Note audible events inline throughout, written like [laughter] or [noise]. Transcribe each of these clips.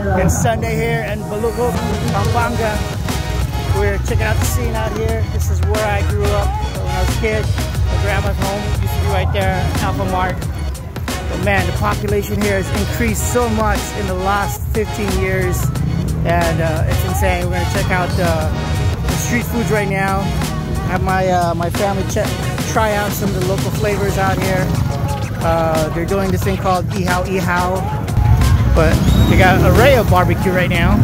and Sunday here in Baluco, Pampanga. We're checking out the scene out here. This is where I grew up when I was a kid. My grandma's home used to be right there, Alpha Mart. But man, the population here has increased so much in the last 15 years. And uh, it's insane. We're gonna check out uh, the street foods right now. Have my uh, my family check, try out some of the local flavors out here. Uh, they're doing this thing called Ihaw Ihaw. But they got array of barbecue right now.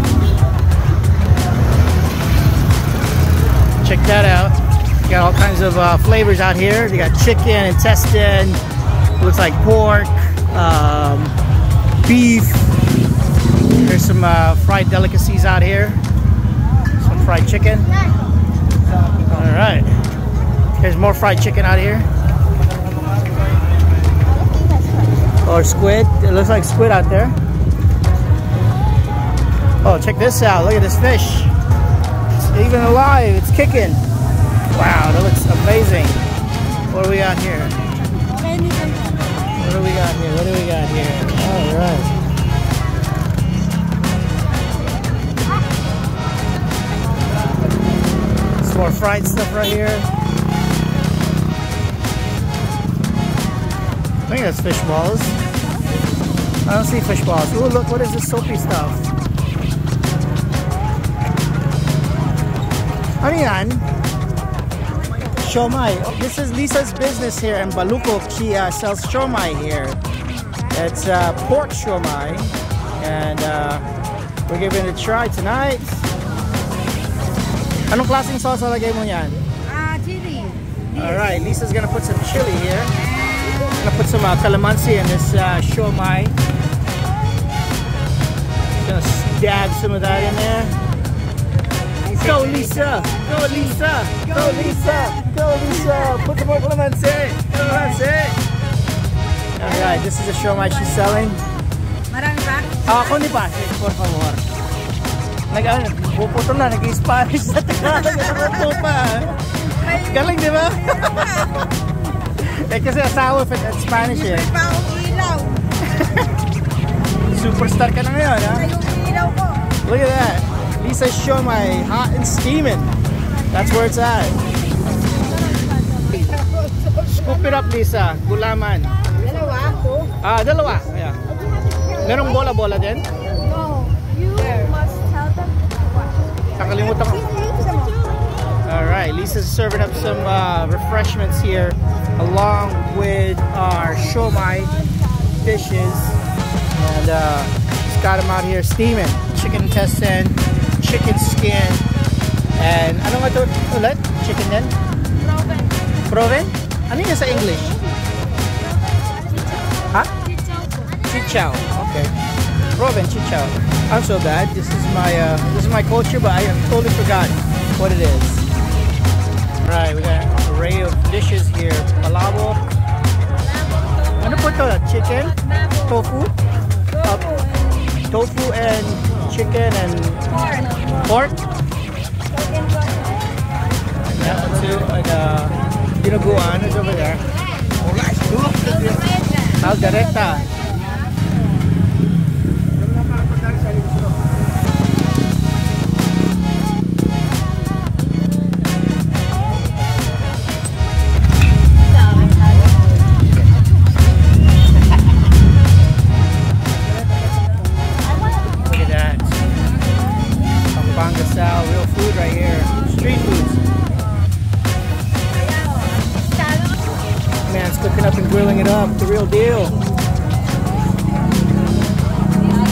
Check that out. They got all kinds of uh, flavors out here. They got chicken, intestine, looks like pork, um, beef. There's some uh, fried delicacies out here. Some fried chicken. All right. There's more fried chicken out here. Or squid. It looks like squid out there. Oh, check this out. Look at this fish. It's even alive. It's kicking. Wow, that looks amazing. What do we got here? What do we got here? What do we got here? All right. Some more fried stuff right here. I think that's fish balls. I don't see fish balls. Oh, look, what is this soapy stuff? Ano yan? Shomai. Oh, this is Lisa's business here in Baluco. She uh, sells shomai here. It's uh, pork shomai. And uh, we're giving it a try tonight. Anong klaseng sauce lagay mo yan? Ah, chili. Alright, Lisa's gonna put some chili here. Gonna put some uh, calamansi in this uh, shomai. Gonna stab some of that in there. Go Lisa! Go Lisa! Go Lisa! Go Lisa! Put some more calamansi! Calamansi! Alright, this is the shomai she's selling. Marami ba? Ah, kundi pa. Por favor. Nag ano, puputo na, nag-Spanish sa Tagalog. Ano pa? Galing, di ba? [laughs] eh kasi asawa fit at Spanish eh. May pa ilaw. [laughs] Superstar ka na ngayon, ha? Ay, yung ilaw ko. Look at that. Lisa Shomai, hot and steaming. That's where it's at. Scoop it up, Lisa. Gulaman. Dalawa. Ah, dalawa. Yeah. Merong bola-bola din? No, you must tell them what. Nakalimutan ko. Alright, Lisa's serving up some uh, refreshments here along with our shomai dishes. And uh, just got them out here steaming. Chicken intestine, chicken skin, and ano nga ito ulit? Chicken din? Proven. Proven? Ano yun sa English? Ha? Chichaw. Okay. Proven chichaw. I'm so bad. This is my uh, this is my culture, but I totally forgot what it is. All right, we got an array of dishes here. Palabo. Ano po ito? Chicken? Tofu? Uh, tofu and chicken and pork? Yeah, too. Like uh, dinuguan is over there. Caldereta. Look cooking up and grilling it up. The real deal.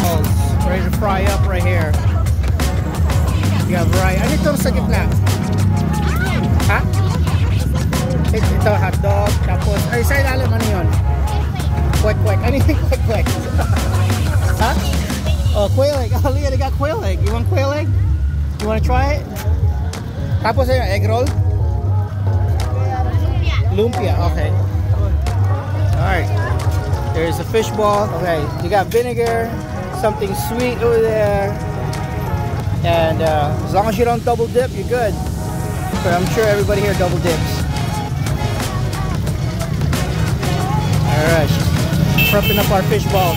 Oh, ready to fry up right here. You got variety. Ano itong sa gitna? Ha? Ito, ito hotdog. Tapos, ay sa ilalim ano yun? Quick, quick. Ano [laughs] yung quick, kwek? ha? Oh, quail egg. [laughs] Oh, look they got quail egg. You want quail egg? You want to try it? Tapos ano, egg roll? Lumpia. Lumpia. Okay. Alright. There's a fish ball. Okay. You got vinegar, something sweet over there. And uh, as long as you don't double dip, you're good. But I'm sure everybody here double dips. Alright. She's prepping up our fish ball.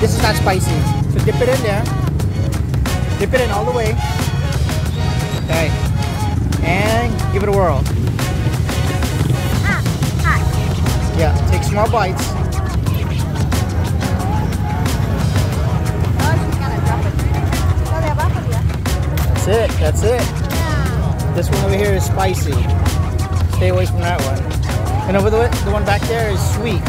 This is not spicy. So dip it in there. Dip it in all the way. Okay. And give it a whirl. Yeah, take small bites. That's it. That's it. This one over here is spicy. Stay away from that one. And over the, the one back there is sweet.